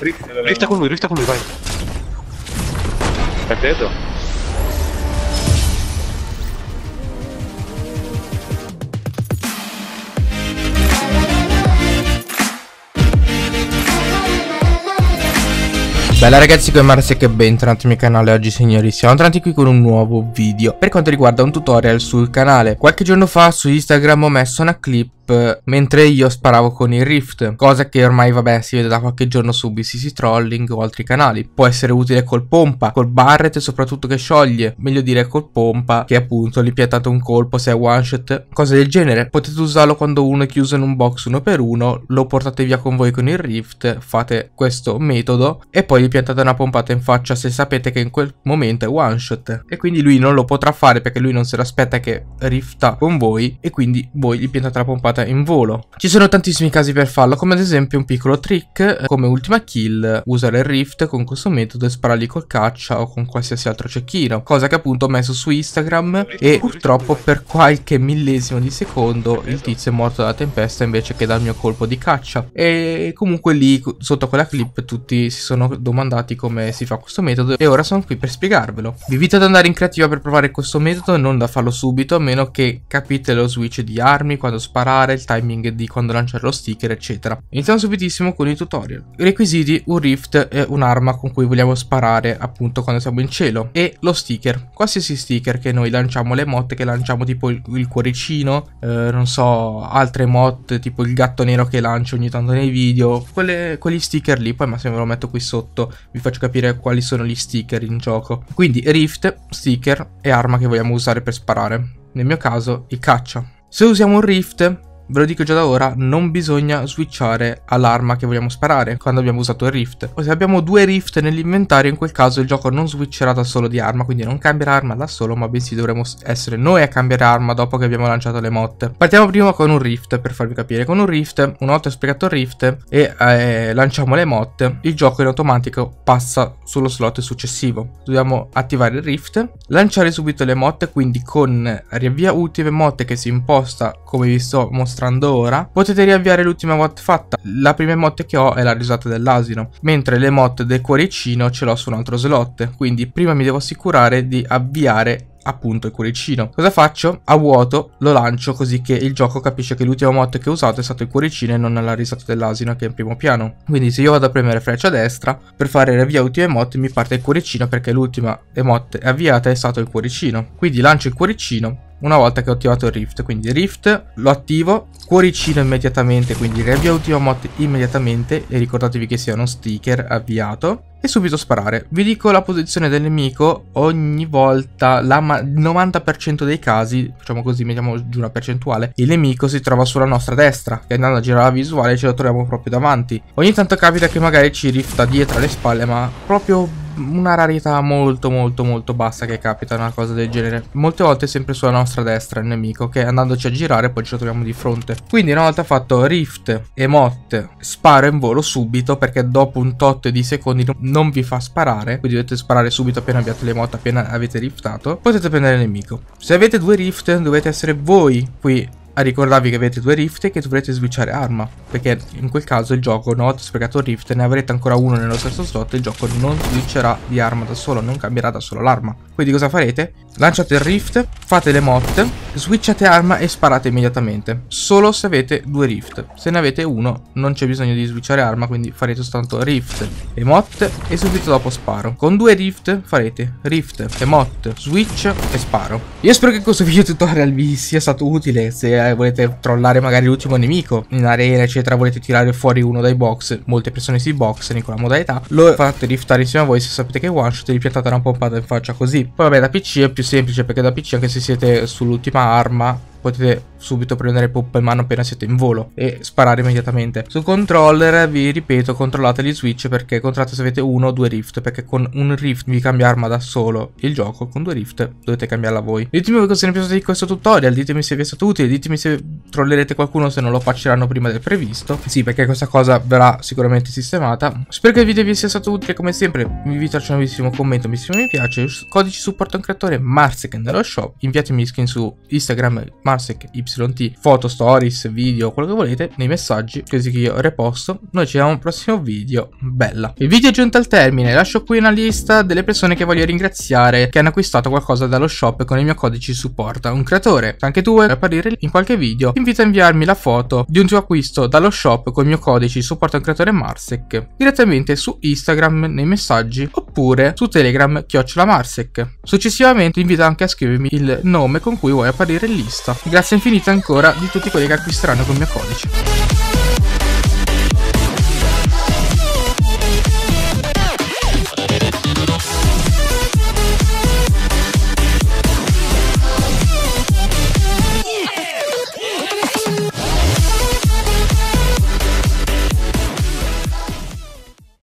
Rift, Rifta con lui, rifta con lui, vai. È preso? Bella ragazzi come Marsec e bentornati al mio canale oggi signori siamo tornati qui con un nuovo video Per quanto riguarda un tutorial sul canale Qualche giorno fa su Instagram ho messo una clip mentre io sparavo con il Rift Cosa che ormai vabbè si vede da qualche giorno su BCC Trolling o altri canali. Può essere utile col pompa, col Barret soprattutto che scioglie. Meglio dire col pompa che appunto gli piattate un colpo se è one shot. Cose del genere. Potete usarlo quando uno è chiuso in un box uno per uno Lo portate via con voi con il Rift Fate questo metodo e poi gli piantate una pompata in faccia se sapete che in quel momento è one shot. E quindi lui non lo potrà fare perché lui non se l'aspetta che rifta con voi e quindi voi gli piantate la pompata in volo. Ci sono tantissimi casi per farlo come ad esempio un piccolo trick eh, come ultima kill usare il rift con questo metodo e sparargli col caccia o con qualsiasi altro cecchino cosa che appunto ho messo su Instagram e purtroppo per qualche millesimo di secondo il tizio è morto dalla tempesta invece che dal mio colpo di caccia e comunque lì sotto quella clip tutti si sono domandati come si fa questo metodo e ora sono qui per spiegarvelo. Vi invito ad andare in creativa per provare questo metodo non da farlo subito a meno che capite lo switch di armi, quando sparare, il timing di quando lanciare lo sticker eccetera. Iniziamo subitissimo con i tutorial. Requisiti, un rift è un'arma con cui vogliamo sparare appunto quando siamo in cielo e lo sticker, qualsiasi sticker che noi lanciamo, le motte che lanciamo tipo il, il cuoricino, eh, non so, altre motte tipo il gatto nero che lancio ogni tanto nei video, quelle, quegli sticker lì, poi ma se ve lo metto qui sotto vi faccio capire quali sono gli sticker in gioco. Quindi rift, sticker e arma che vogliamo usare per sparare. Nel mio caso il caccia. Se usiamo un rift Ve lo dico già da ora, non bisogna switchare all'arma che vogliamo sparare quando abbiamo usato il rift. O se abbiamo due rift nell'inventario, in quel caso il gioco non switcherà da solo di arma, quindi non cambierà arma da solo, ma bensì dovremo essere noi a cambiare arma dopo che abbiamo lanciato le motte. Partiamo prima con un rift, per farvi capire. Con un rift, una volta spiegato il rift e eh, lanciamo le motte, il gioco in automatico passa sullo slot successivo. Dobbiamo attivare il rift, lanciare subito le motte, quindi con riavvia ultime motte che si imposta come vi sto mostrando mostrando ora, potete riavviare l'ultima mod fatta. La prima mod che ho è la risata dell'asino, mentre le mod del cuoricino ce l'ho su un altro slot, quindi prima mi devo assicurare di avviare appunto il cuoricino. Cosa faccio? A vuoto lo lancio così che il gioco capisce che l'ultima mod che ho usato è stato il cuoricino e non la risata dell'asino che è in primo piano. Quindi se io vado a premere freccia a destra, per fare riavvia ultime mod mi parte il cuoricino perché l'ultima emote avviata è stato il cuoricino. Quindi lancio il cuoricino una volta che ho attivato il Rift. Quindi Rift lo attivo, cuoricino immediatamente, quindi riavvia ultima mod immediatamente e ricordatevi che sia uno sticker avviato e subito sparare. Vi dico la posizione del nemico ogni volta, il 90% dei casi, facciamo così, mettiamo giù una percentuale, il nemico si trova sulla nostra destra, che andando a girare la visuale ce lo troviamo proprio davanti. Ogni tanto capita che magari ci rifta dietro alle spalle, ma proprio una rarità molto molto molto bassa che capita una cosa del genere. Molte volte è sempre sulla nostra destra il nemico che andandoci a girare poi lo troviamo di fronte. Quindi una volta fatto rift e mot sparo in volo subito perché dopo un tot di secondi non vi fa sparare. Quindi dovete sparare subito appena abbiate le motte, appena avete riftato. Potete prendere il nemico. Se avete due rift dovete essere voi qui a ricordarvi che avete due rift e che dovrete switchare arma, perché in quel caso il gioco, una volta sprecato il rift, ne avrete ancora uno nello stesso slot, il gioco non switcherà di arma da solo, non cambierà da solo l'arma. Quindi cosa farete? Lanciate il rift, fate le motte, switchate arma e sparate immediatamente, solo se avete due rift. Se ne avete uno non c'è bisogno di switchare arma, quindi farete soltanto rift e motte e subito dopo sparo. Con due rift farete rift e motte, switch e sparo. Io spero che questo video tutorial vi sia stato utile, se eh, volete trollare magari l'ultimo nemico in arena eccetera volete tirare fuori uno dai box molte persone si boxano in quella modalità lo fate riftare insieme a voi se sapete che one shot e ripiattate una pompata in faccia così poi vabbè da pc è più semplice perché da pc anche se siete sull'ultima arma potete subito prendere il pop in mano appena siete in volo e sparare immediatamente. Su controller vi ripeto controllate gli switch perché controllate se avete uno o due rift perché con un rift vi cambia arma da solo il gioco, con due rift dovete cambiarla voi. Ditemi voi cosa ne pensate di questo tutorial, ditemi se vi è stato utile, ditemi se trollerete qualcuno se non lo patcheranno prima del previsto. Sì perché questa cosa verrà sicuramente sistemata. Spero che il video vi sia stato utile come sempre, vi invito a lasciare un bellissimo commento, un bellissimo mi piace, codici supporto un creatore Marsec nello shop, inviatemi skin su Instagram Marsec Y YT, foto, stories, video, quello che volete, nei messaggi, così che io reposto. Noi ci vediamo al prossimo video. Bella. Il video è giunto al termine, lascio qui una lista delle persone che voglio ringraziare che hanno acquistato qualcosa dallo shop con il mio codice supporta. Un creatore, anche tu vuoi apparire in qualche video, ti invito a inviarmi la foto di un tuo acquisto dallo shop con il mio codice supporta un creatore Marsec direttamente su Instagram nei messaggi oppure su Telegram chiocciola Marsec. Successivamente ti invito anche a scrivermi il nome con cui vuoi apparire in lista. Grazie infinite ancora di tutti quelli che acquisteranno con il mio codice.